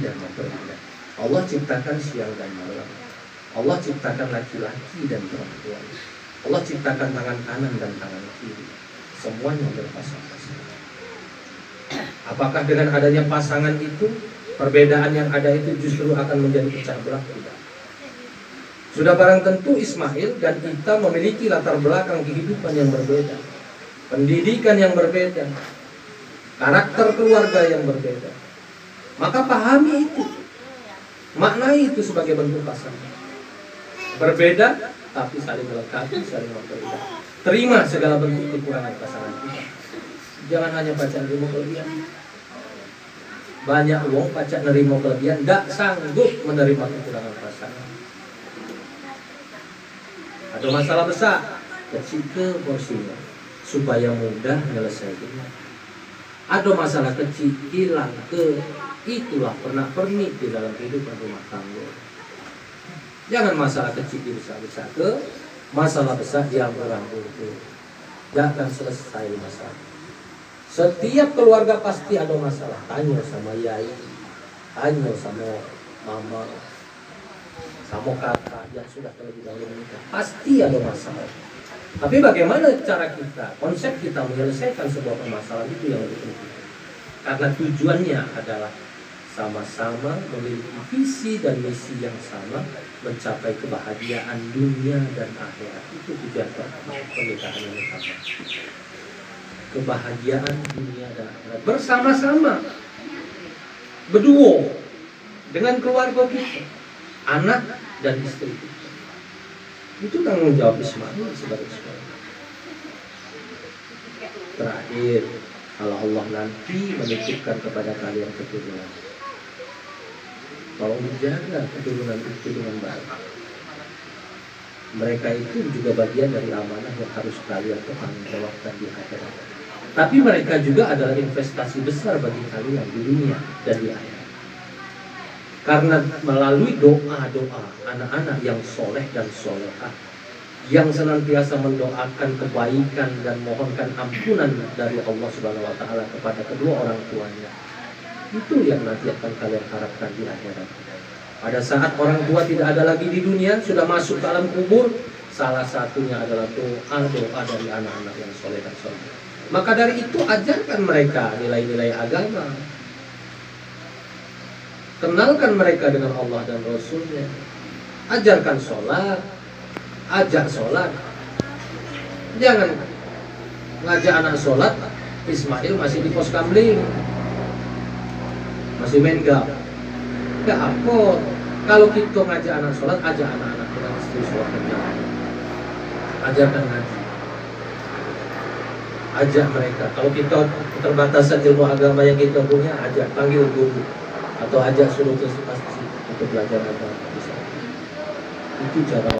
dan memperindah. Allah ciptakan siang dan malam. Allah ciptakan laki-laki dan perempuan. Allah ciptakan tangan kanan dan tangan kiri. Semuanya berpasang-pasangan. Apakah dengan adanya pasangan itu perbedaan yang ada itu justru akan menjadi pecah belah? Tidak. Sudah barang tentu Ismail dan kita memiliki latar belakang kehidupan yang berbeda, pendidikan yang berbeda, karakter keluarga yang berbeda. Maka pahami itu, maknai itu sebagai bentuk pasangan. Berbeda tapi saling melengkapi, saling mempermudah. Terima segala bentuk kekurangan pasangan kita. Jangan hanya baca nerimo kelebihan. Banyak uang baca nerimo kelebihan, tidak sanggup menerima kekurangan pasangan. Ada masalah besar, kecil ke porsinya supaya mudah menyelesaikannya. Ada masalah kecil hilang ke itulah pernah pernik di dalam kehidupan rumah tangga. Jangan masalah kecil dibesar-besar ke masalah besar yang itu. Jangan selesai masalah. Setiap keluarga pasti ada masalah. Tanya sama yai, tanya sama mama, sama kakak yang sudah terlebih dahulu menikah. Pasti ada masalah. Tapi bagaimana cara kita, konsep kita menyelesaikan sebuah permasalahan itu yang lebih penting. Karena tujuannya adalah sama-sama memiliki visi dan misi yang sama mencapai kebahagiaan dunia dan akhirat. Itu tujuan pernikahan yang sama kebahagiaan dunia dan akhirat. Bersama-sama. Berdua dengan keluarga kita anak dan istri kita itu tanggung jawab Ismail sebagai seorang terakhir kalau Allah nanti menitipkan kepada kalian keturunan. Tolong menjaga keturunan itu dengan baik. Mereka itu juga bagian dari amanah yang harus kalian pertanggungjawabkan di akhirat. Tapi mereka juga adalah investasi besar bagi kalian di dunia dan di akhirat karena melalui doa-doa anak-anak yang soleh dan solehah yang senantiasa mendoakan kebaikan dan mohonkan ampunan dari Allah Subhanahu wa taala kepada kedua orang tuanya. Itu yang nanti akan kalian harapkan di akhirat. Pada saat orang tua tidak ada lagi di dunia, sudah masuk ke alam kubur, salah satunya adalah doa-doa dari anak-anak yang soleh dan soleh. Maka dari itu ajarkan mereka nilai-nilai agama. Kenalkan mereka dengan Allah dan Rasulnya. Ajarkan sholat, ajak sholat. Jangan ngajak anak sholat. Ismail masih di pos kamling. Masih main gap gak apa kalau kita ngajak anak sholat ajak anak-anak dengan istri sholat ajarkan ngaji. Ajak mereka. Kalau kita keterbatasan ilmu agama yang kita punya ajak. Panggil guru atau ajak suruh ke masjid untuk belajar agama itu cara